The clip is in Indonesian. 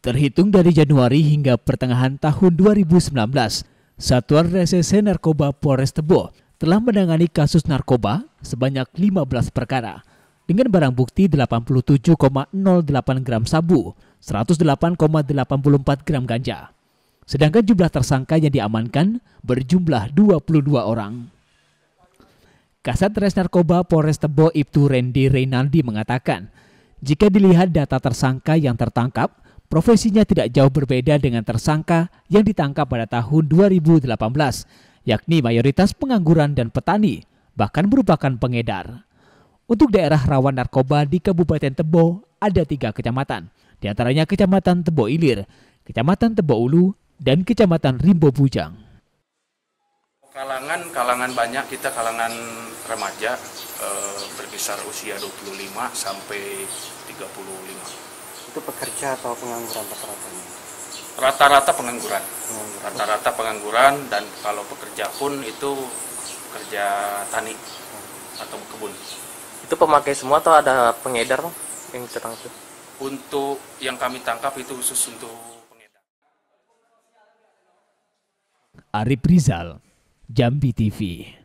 Terhitung dari Januari hingga pertengahan tahun 2019, Satuan Reserse Narkoba Polres Tebo telah menangani kasus narkoba sebanyak 15 perkara dengan barang bukti 87,08 gram sabu, 108,84 gram ganja. Sedangkan jumlah tersangka yang diamankan berjumlah 22 orang. Kasat Res Narkoba Polres Tebo Ibtu Randy Reynaldi mengatakan, jika dilihat data tersangka yang tertangkap, profesinya tidak jauh berbeda dengan tersangka yang ditangkap pada tahun 2018, yakni mayoritas pengangguran dan petani, bahkan merupakan pengedar. Untuk daerah rawan narkoba di Kabupaten Tebo ada tiga kecamatan, di antaranya Kecamatan Tebo Ilir, Kecamatan Tebo Ulu, dan Kecamatan Rimbo Bujang. Kalangan kalangan banyak kita kalangan remaja eh, berkisar usia 25 sampai 35 itu pekerja atau pengangguran rata-ratanya? Rata-rata pengangguran. Rata-rata pengangguran dan kalau pekerja pun itu kerja tani atau kebun. Itu pemakai semua atau ada pengedar yang kita tangkap? Untuk yang kami tangkap itu khusus untuk pengedar. Arif Rizal, Jambi TV.